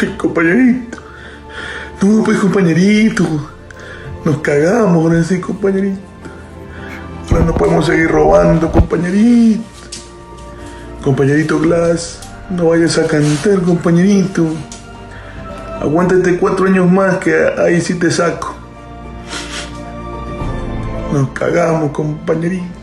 Ay, compañerito. No, pues compañerito. Nos cagamos ahora sí, compañerito. Ahora no podemos seguir robando, compañerito. Compañerito Glass, no vayas a cantar, compañerito. Aguántate cuatro años más que ahí sí te saco. Nos cagamos, compañerito.